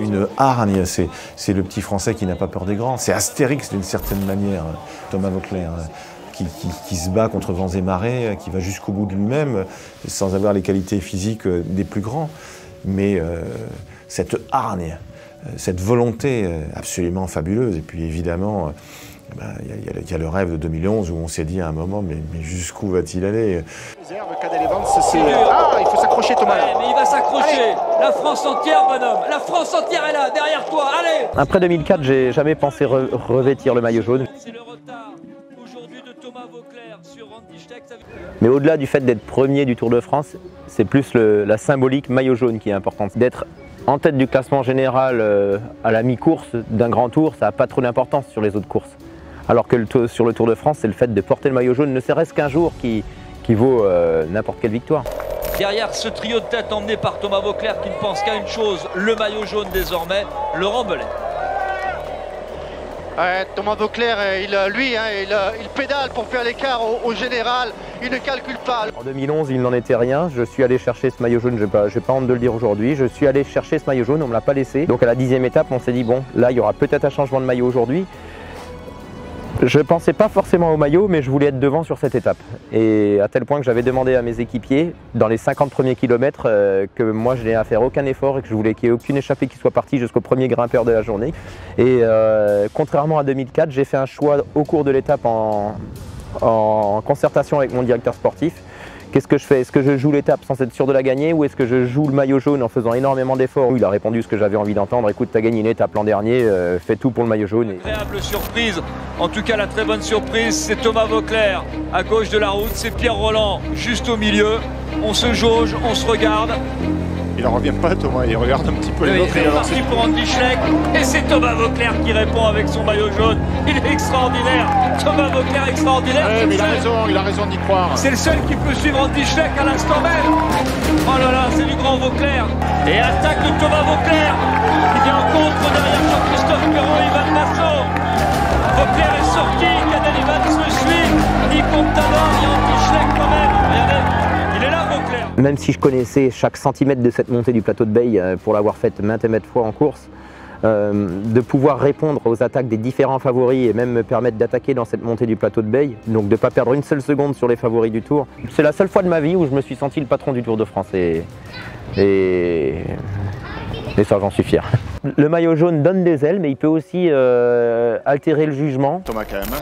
une hargne, c'est le petit Français qui n'a pas peur des grands. C'est Astérix d'une certaine manière, Thomas Vauclair. Qui, se bat contre vents et marées, qui va jusqu'au bout de lui-même, sans avoir les qualités physiques des plus grands. Mais cette hargne, cette volonté absolument fabuleuse, et puis évidemment ben, il y, a le rêve de 2011 où on s'est dit à un moment, mais, jusqu'où va-t-il aller? Ah, il faut s'accrocher Thomas. mais il va s'accrocher. La France entière, bonhomme. La France entière est là, derrière toi. Allez Après 2004, j'ai jamais pensé revêtir le maillot jaune. C'est le retard aujourd'hui de Thomas Vauclair sur Andy Schleck. Mais au-delà du fait d'être premier du Tour de France, c'est plus la symbolique maillot jaune qui est importante. D'être en tête du classement général euh, à la mi-course d'un grand tour, ça n'a pas trop d'importance sur les autres courses. Alors que sur le Tour de France, c'est le fait de porter le maillot jaune, ne serait-ce qu'un jour, qui, vaut euh, n'importe quelle victoire. Derrière ce trio de tête emmené par Thomas Vauclair qui ne pense qu'à une chose, le maillot jaune désormais, Laurent Belay. Thomas Vauclair, euh, il, euh, lui, hein, il, pédale pour faire l'écart au, général, il ne calcule pas. En 2011, il n'en était rien. Je suis allé chercher ce maillot jaune, je n'ai pas, pas, honte de le dire aujourd'hui. Je suis allé chercher ce maillot jaune, on ne me l'a pas laissé. Donc à la dixième étape, on s'est dit, bon, là, il y aura peut-être un changement de maillot aujourd'hui. Je pensais pas forcément au maillot, mais je voulais être devant sur cette étape. Et à tel point que j'avais demandé à mes équipiers, dans les 50 premiers kilomètres, euh, que moi je n'ai à faire aucun effort et que je voulais qu'il n'y ait aucune échappée qui soit partie jusqu'au premier grimpeur de la journée. Et euh, contrairement à 2004, j'ai fait un choix au cours de l'étape en concertation avec mon directeur sportif Qu'est-ce que je fais? Est-ce que je joue l'étape sans être sûr de la gagner ou est-ce que je joue le maillot jaune en faisant énormément d'efforts? Il a répondu ce que j'avais envie d'entendre. Écoute, tu as gagné une étape l'an dernier, euh, fais tout pour le maillot jaune. Surprise. En tout cas, la très bonne surprise, c'est Thomas Vauclair à gauche de la route. C'est Pierre Roland juste au milieu. On se jauge, on se regarde. Il en revient pas Thomas, il regarde un petit peu les autres. C'est parti pour Andy Schleck et c'est Thomas Vauclair qui répond avec son maillot jaune. Il est extraordinaire. Thomas Vauclair extraordinaire. mais il a raison, il a raison d'y croire. C'est le seul qui peut suivre Andy Schleck à l'instant même. Oh là là, c'est du grand Vauclair. Et attaque de Thomas Vauclair qui vient en contre derrière Jean-Christophe Perrault et Ivan Massot. Vauclair est sorti, Même si je connaissais chaque centimètre de cette montée du plateau de Bay euh, pour l'avoir faite maintes et maintes fois en course, euh, de pouvoir répondre aux attaques des différents favoris et même me permettre d'attaquer dans cette montée du plateau de Bay, donc de ne pas perdre une seule seconde sur les favoris du Tour. C'est la seule fois de ma vie où je me suis senti le patron du Tour de France et, et, ça j'en suis fier. Le maillot jaune donne des ailes mais il peut aussi euh, altérer le jugement. Thomas quand même.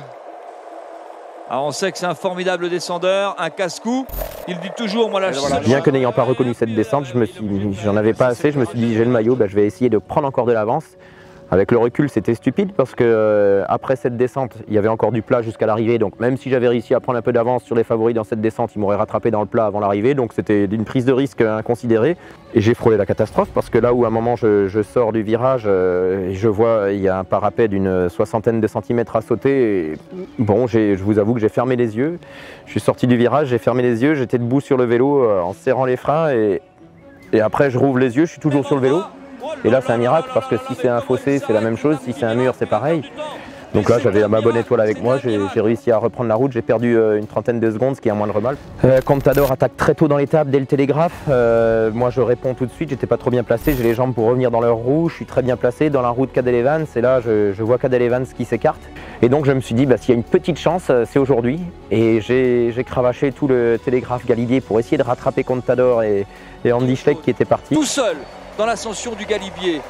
Ah, on sait que c'est un formidable descendeur, un casse-cou. Il dit toujours, moi là, je Bien que n'ayant pas reconnu cette descente, je me suis, j'en avais pas assez. Je me suis dit, j'ai le maillot, ben, je vais essayer de prendre encore de l'avance. Avec le recul, c'était stupide parce que euh, après cette descente, il y avait encore du plat jusqu'à l'arrivée. Donc même si j'avais réussi à prendre un peu d'avance sur les favoris dans cette descente, ils m'auraient rattrapé dans le plat avant l'arrivée. Donc c'était une prise de risque inconsidérée. Et j'ai frôlé la catastrophe parce que là où à un moment je, sors du virage euh, et je vois il y a un parapet d'une soixantaine de centimètres à sauter. bon, je vous avoue que j'ai fermé les yeux. Je suis sorti du virage, j'ai fermé les yeux, j'étais debout sur le vélo euh, en serrant les freins et, et après je rouvre les yeux, je suis toujours sur le vélo. Et là, c'est un miracle parce que si c'est un fossé, c'est la même chose. Si c'est un mur, c'est pareil. Donc là, j'avais ma bonne étoile avec moi, j'ai réussi à reprendre la route, j'ai perdu euh, une trentaine de secondes, ce qui est un moindre mal. Euh, Contador attaque très tôt dans l'étape, dès le télégraphe. Euh, moi, je réponds tout de suite, j'étais pas trop bien placé, j'ai les jambes pour revenir dans leur roue, je suis très bien placé dans la route Cadel Evans, et là, je, vois Cadel Evans qui s'écarte. Et donc, je me suis dit, bah, s'il y a une petite chance, c'est aujourd'hui. Et j'ai cravaché tout le télégraphe Galibier pour essayer de rattraper Contador et, et Andy Schleck qui était parti. Tout seul dans l'ascension du Galibier.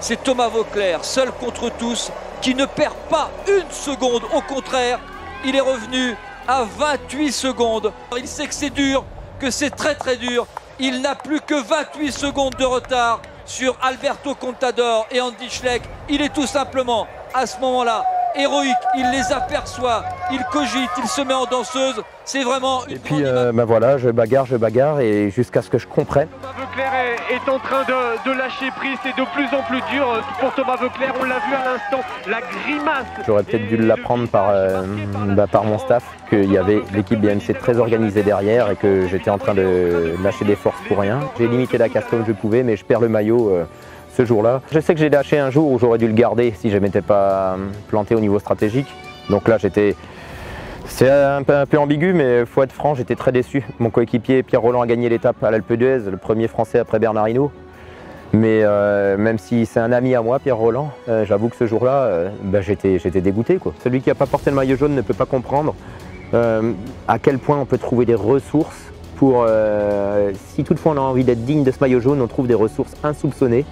C'est Thomas Vauclair, seul contre tous, qui ne perd pas une seconde. Au contraire, il est revenu à 28 secondes. Il sait que c'est dur, que c'est très très dur. Il n'a plus que 28 secondes de retard sur Alberto Contador et Andy Schleck. Il est tout simplement à ce moment-là héroïque, il les aperçoit, il cogite, il se met en danseuse. C'est vraiment une Et puis euh, ben voilà, je bagarre, je bagarre et jusqu'à ce que je comprenne. Thomas Veuclair est, en train de, lâcher prise, c'est de plus en plus dur pour Thomas Veuclair, on l'a vu à l'instant, la grimace. J'aurais peut-être dû l'apprendre par, euh, bah, par mon staff, qu'il y avait l'équipe BMC très organisée derrière et que j'étais en train de lâcher des forces pour rien. J'ai limité la casse comme je pouvais, mais je perds le maillot. Euh, jour-là. Je sais que j'ai lâché un jour où j'aurais dû le garder si je ne m'étais pas planté au niveau stratégique. Donc là, j'étais. C'est un peu, un peu, ambigu, mais faut être franc, j'étais très déçu. Mon coéquipier Pierre Roland a gagné l'étape à l'Alpe d'Huez, le premier français après Bernard Hinault. Mais euh, même si c'est un ami à moi, Pierre Roland, euh, j'avoue que ce jour-là, euh, bah, j'étais, dégoûté. Celui qui n'a pas porté le maillot jaune ne peut pas comprendre euh, à quel point on peut trouver des ressources pour, euh, si toutefois on a envie d'être digne de ce maillot jaune, on trouve des ressources insoupçonnées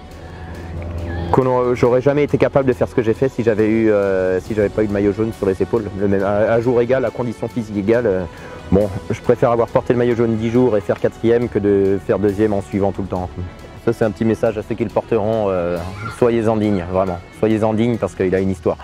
que j'aurais jamais été capable de faire ce que j'ai fait si j'avais eu, euh, si j'avais pas eu de maillot jaune sur les épaules. Le à, jour égal, à condition physique égale. euh, bon, je préfère avoir porté le maillot jaune 10 jours et faire quatrième que de faire deuxième en suivant tout le temps. Ça c'est un petit message à ceux qui le porteront. euh, soyez-en dignes, vraiment. Soyez-en dignes parce qu'il a une histoire.